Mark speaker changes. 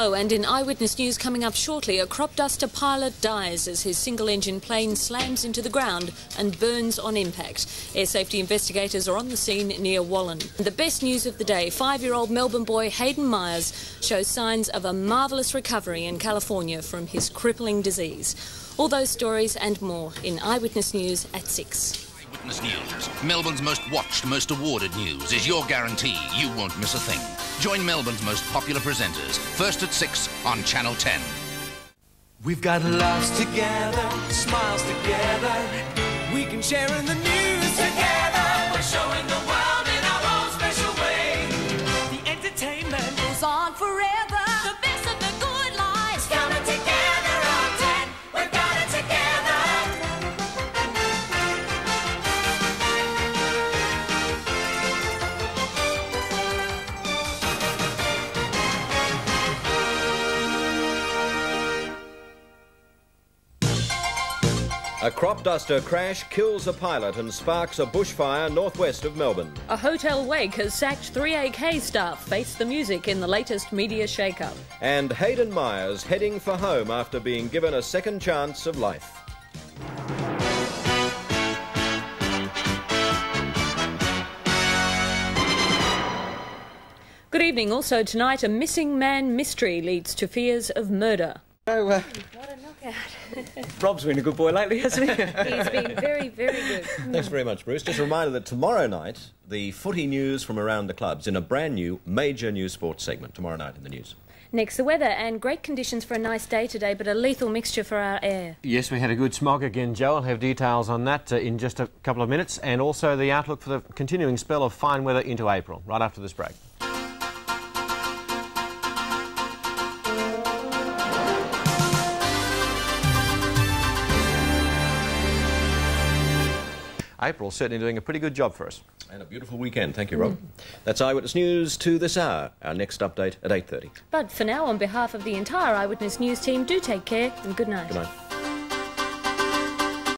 Speaker 1: and in Eyewitness News coming up shortly, a crop duster pilot dies as his single engine plane slams into the ground and burns on impact. Air safety investigators are on the scene near Wallan. The best news of the day five year old Melbourne boy Hayden Myers shows signs of a marvellous recovery in California from his crippling disease. All those stories and more in Eyewitness News at 6.
Speaker 2: Eyewitness News, Melbourne's most watched, most awarded news, is your guarantee you won't miss a thing. Join Melbourne's most popular presenters, first at 6 on Channel 10.
Speaker 3: We've got laughs together, smiles together. We can share in the news together. We're showing the world in our own special way. The entertainment
Speaker 4: goes on forever.
Speaker 5: A crop duster crash kills a pilot and sparks a bushfire northwest of Melbourne.
Speaker 1: A hotel wake has sacked 3AK staff. Face the music in the latest media shake-up.
Speaker 5: And Hayden Myers heading for home after being given a second chance of life.
Speaker 1: Good evening. Also tonight, a missing man mystery leads to fears of murder.
Speaker 6: Oh, uh,
Speaker 1: What a knockout.
Speaker 6: Rob's been a good boy lately, hasn't he?
Speaker 1: He's been very, very good.
Speaker 5: Thanks very much, Bruce. Just a reminder that tomorrow night, the footy news from around the clubs in a brand new major news sports segment tomorrow night in the news.
Speaker 1: Next, the weather and great conditions for a nice day today, but a lethal mixture for our air.
Speaker 7: Yes, we had a good smog again, Jo. I'll have details on that uh, in just a couple of minutes, and also the outlook for the continuing spell of fine weather into April, right after this break. April's certainly doing a pretty good job for us.
Speaker 5: And a beautiful weekend. Thank you, Rob. That's Eyewitness News to this hour. Our next update at 8.30.
Speaker 1: But for now, on behalf of the entire Eyewitness News team, do take care and good night.
Speaker 5: Good night.